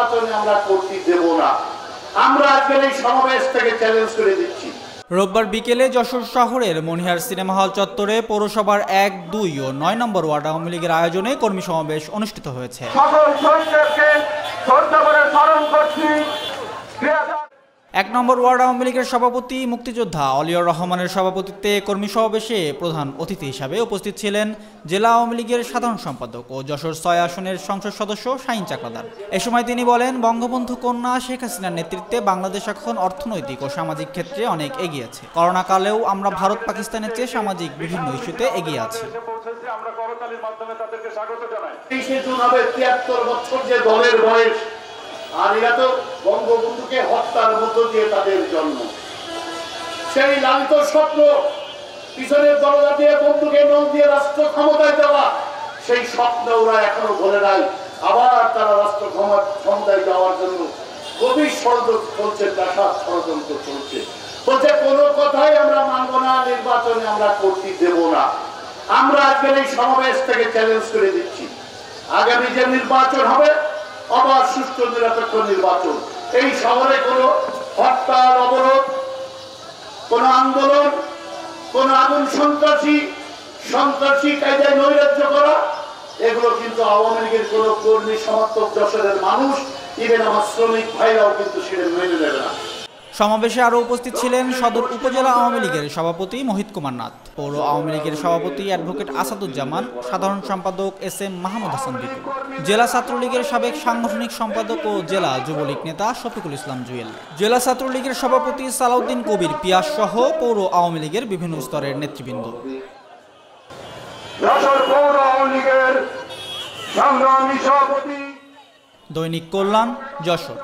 নির্বাচনে আমরা করতে দেব না। আমরা আজকের এই সমাবেশ থেকে চ্যালেঞ্জ করে দিচ্ছি। রোববার বিকেলে যশোর শহরের মনিহার সিনেমা হল চত্বরে পৌরসভার এক দুই ও নয় নম্বর ওয়ার্ড আওয়ামী লীগের আয়োজনে কর্মী সমাবেশ অনুষ্ঠিত হয়েছে। এক নম্বর ওয়ার্ড আওয়ামী লীগের সভাপতি, মুক্তিযোদ্ধা অলিয়র রহমানের সভাপতিত্বে কর্মী সমাবেশে প্রধান অতিথি হিসাবে উপস্থিত ছিলেন জেলা আওয়ামী লীগের সাধারণ সম্পাদক ও যশোর ছয় আসনের সংসদ সদস্য শাহিন চাকলাদার। এ সময় তিনি বলেন, বঙ্গবন্ধু কন্যা শেখ হাসিনার নেতৃত্বে বাংলাদেশ এখন অর্থনৈতিক ও সামাজিক ক্ষেত্রে অনেক এগিয়েছে করোনা কালেও আমরা ভারত পাকিস্তানের চেয়ে সামাজিক বিভিন্ন ইস্যুতে এগিয়ে আছি। আমরা করতালির মাধ্যমে তাদেরকে স্বাগত জানাই আর এরা তো মধ্য দিয়ে তাদের জন্ম। সেই লালিত স্বপ্ন পিছনের দরজা দিয়ে বন্ধুকে নৌ দিয়ে রাষ্ট্র ক্ষমতায় দেওয়া, সেই স্বপ্ন ওরা এখনও ভোলে নাই। আবার তারা রাষ্ট্র ক্ষমতায় যাওয়ার জন্য গভীর ষড়যন্ত্র চলছে দেখার ষড়যন্ত্র চলছে। বলছে, কোনো কথাই আমরা মানব না, নির্বাচনে আমরা করতে দেব না। আমরা আজকের এই সমাবেশ থেকে চ্যালেঞ্জ করে দিচ্ছি। আগামী যে নির্বাচন হবে, আবার সুস্থ নিরপেক্ষ নির্বাচন। এই শহরে কোনো হরতাল, অবরোধ, কোন আন্দোলন, কোন আগুন, সন্ত্রাসী সন্ত্রাসী কায়দায় নৈরাজ্য করা, এগুলো কিন্তু আওয়ামী লীগের কোন কর্মী, সমর্থক, যশোরের মানুষ ইভেন আমার শ্রমিক ভাইরাও কিন্তু সেটা মেনে নেবে না। সমাবেশে আরও উপস্থিত ছিলেন সদর উপজেলা আওয়ামী লীগের সভাপতি মোহিত কুমার নাথ পৌর আওয়ামী লীগের সভাপতি অ্যাডভোকেট আসাদুজ্জামান সাধারণ সম্পাদক এস এম মাহমুদ হাসান বিপু জেলা ছাত্রলীগের সাবেক সাংগঠনিক সম্পাদক ও জেলা যুবলীগ নেতা শফিকুল ইসলাম জুয়েল জেলা ছাত্রলীগের সভাপতি সালাউদ্দিন কবির পিয়াস সহ পৌর আওয়ামী লীগের বিভিন্ন স্তরের নেতৃবৃন্দ। দৈনিক কল্যাণ যশোর।